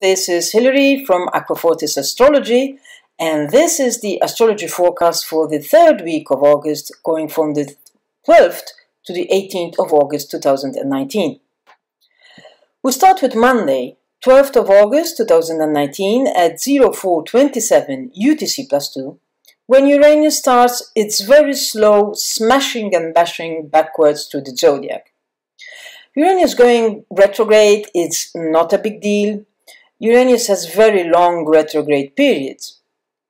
This is Hilary from Acquafortis Astrology, and this is the astrology forecast for the third week of August, going from the 12th to the 18th of August 2019. We start with Monday, 12th of August 2019 at 0427 UTC plus 2, when Uranus starts its very slow smashing and bashing backwards to the zodiac. Uranus going retrograde is not a big deal. Uranus has very long retrograde periods.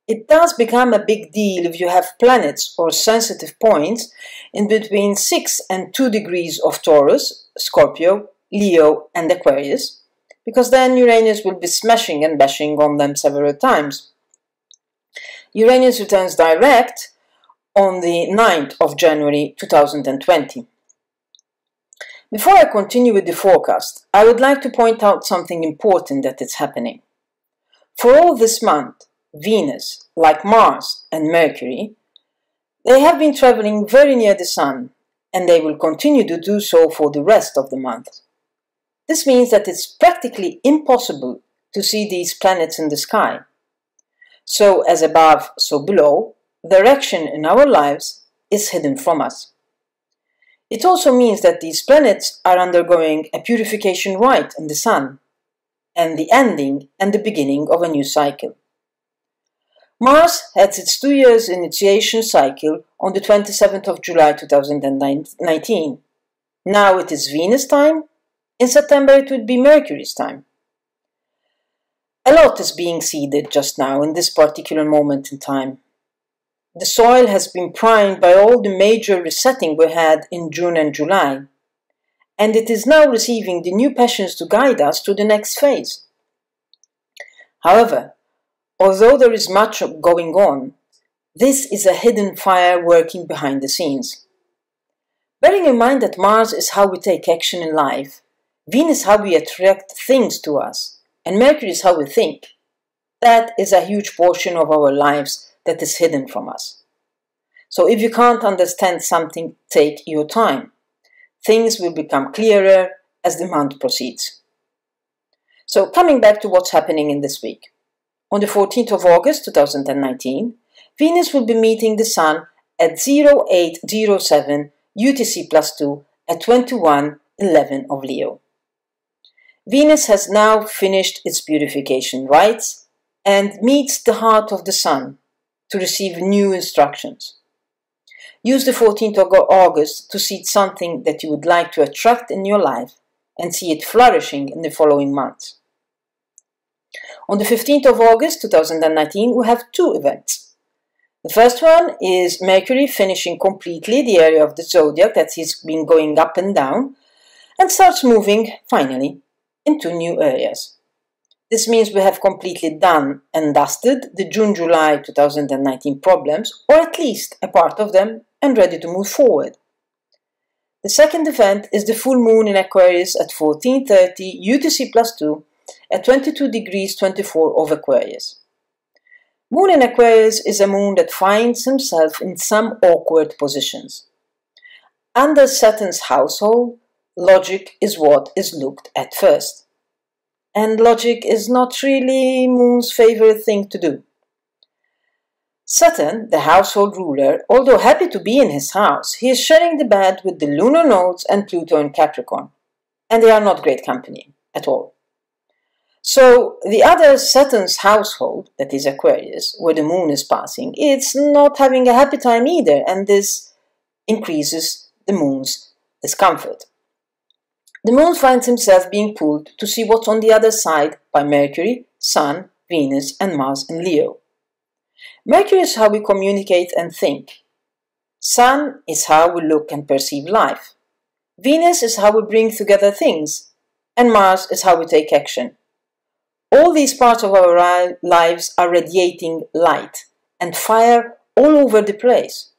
It does become a big deal if you have planets or sensitive points in between 6 and 2 degrees of Taurus, Scorpio, Leo, and Aquarius, because then Uranus will be smashing and bashing on them several times. Uranus returns direct on the 9th of January 2020. Before I continue with the forecast, I would like to point out something important that is happening. For all this month, Venus, like Mars and Mercury, they have been traveling very near the Sun, and they will continue to do so for the rest of the month. This means that it's practically impossible to see these planets in the sky. So, as above, so below, direction in our lives is hidden from us. It also means that these planets are undergoing a purification rite in the Sun, and the ending and the beginning of a new cycle. Mars has its two years initiation cycle on the 27th of July 2019. Now it is Venus time. In September it would be Mercury's time. A lot is being seeded just now in this particular moment in time. The soil has been primed by all the major resetting we had in June and July, and it is now receiving the new passions to guide us to the next phase. However, although there is much going on, this is a hidden fire working behind the scenes. Bearing in mind that Mars is how we take action in life, Venus is how we attract things to us, and Mercury is how we think. That is a huge portion of our lives that is hidden from us. So if you can't understand something, take your time. Things will become clearer as the month proceeds. So coming back to what's happening in this week. On the 14th of August 2019, Venus will be meeting the Sun at 0807 UTC plus 2 at 2111 of Leo. Venus has now finished its purification rites and meets the heart of the Sun to receive new instructions. Use the 14th of August to seed something that you would like to attract in your life and see it flourishing in the following months. On the 15th of August 2019, we have two events. The first one is Mercury finishing completely the area of the zodiac that has been going up and down and starts moving, finally, into new areas. This means we have completely done and dusted the June-July 2019 problems, or at least a part of them, and ready to move forward. The second event is the full moon in Aquarius at 1430 UTC plus 2 at 22 degrees 24 of Aquarius. Moon in Aquarius is a moon that finds himself in some awkward positions. Under Saturn's household, logic is what is looked at first and logic is not really Moon's favorite thing to do. Saturn, the household ruler, although happy to be in his house, he is sharing the bed with the lunar nodes and Pluto in Capricorn, and they are not great company at all. So the other Saturn's household, that is Aquarius, where the moon is passing, it's not having a happy time either, and this increases the moon's discomfort. The moon finds himself being pulled to see what's on the other side by Mercury, Sun, Venus, and Mars in Leo. Mercury is how we communicate and think. Sun is how we look and perceive life. Venus is how we bring together things. And Mars is how we take action. All these parts of our lives are radiating light and fire all over the place.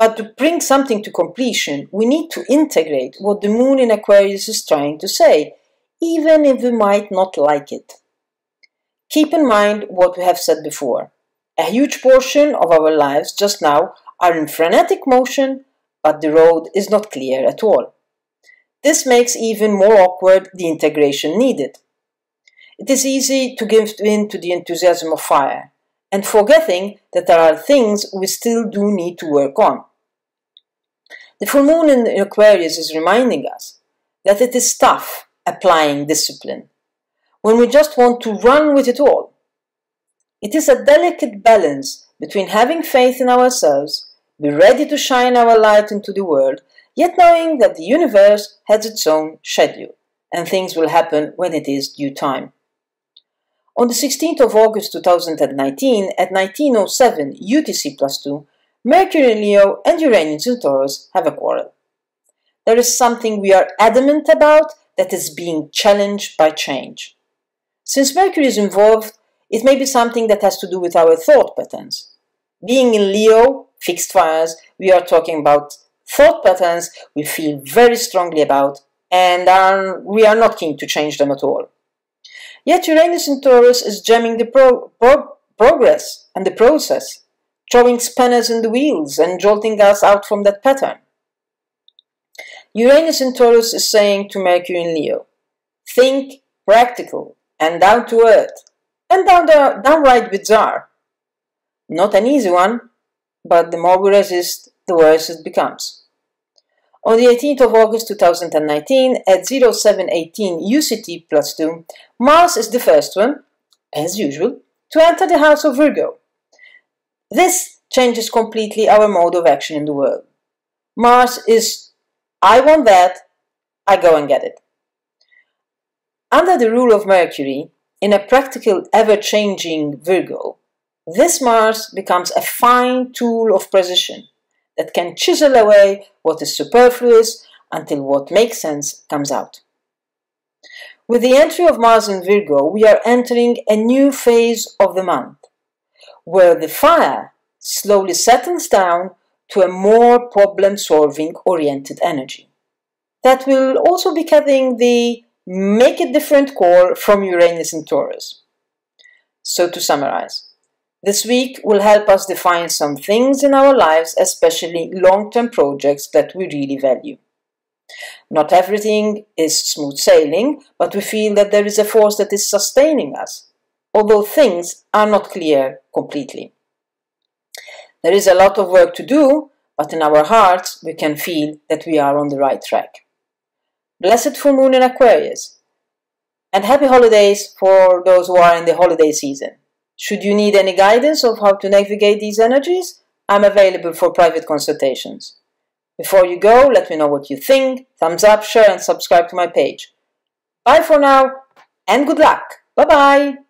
But to bring something to completion, we need to integrate what the moon in Aquarius is trying to say, even if we might not like it. Keep in mind what we have said before. A huge portion of our lives just now are in frenetic motion, but the road is not clear at all. This makes even more awkward the integration needed. it is easy to give in to the enthusiasm of fire and forgetting that there are things we still do need to work on. The full moon in Aquarius is reminding us that it is tough applying discipline when we just want to run with it all. It is a delicate balance between having faith in ourselves, be ready to shine our light into the world, yet knowing that the universe has its own schedule and things will happen when it is due time. On the 16th of August 2019 at 1907 UTC plus 2, Mercury in Leo and Uranus in Taurus have a quarrel. There is something we are adamant about that is being challenged by change. Since Mercury is involved, it may be something that has to do with our thought patterns. Being in Leo, fixed fires, we are talking about thought patterns we feel very strongly about and are, we are not keen to change them at all. Yet Uranus in Taurus is jamming the pro pro progress and the process, throwing spanners in the wheels and jolting us out from that pattern. Uranus in Taurus is saying to Mercury in Leo, think practical and down to earth and down the, downright bizarre. Not an easy one, but the more we resist, the worse it becomes. On the 18th of August 2019 at 0718 UCT plus 2, Mars is the first one, as usual, to enter the house of Virgo. This changes completely our mode of action in the world. Mars is, I want that, I go and get it. Under the rule of Mercury, in a practical, ever-changing Virgo, this Mars becomes a fine tool of precision that can chisel away what is superfluous until what makes sense comes out. With the entry of Mars in Virgo, we are entering a new phase of the month, where the fire slowly settles down to a more problem-solving oriented energy. That will also be getting the make it different call from Uranus and Taurus. So to summarize, this week will help us define some things in our lives, especially long-term projects that we really value. Not everything is smooth sailing, but we feel that there is a force that is sustaining us, although things are not clear completely. There is a lot of work to do, but in our hearts we can feel that we are on the right track. Blessed full moon in Aquarius, and happy holidays for those who are in the holiday season. Should you need any guidance of how to navigate these energies, I'm available for private consultations. Before you go, let me know what you think, thumbs up, share and subscribe to my page. Bye for now and good luck. Bye bye.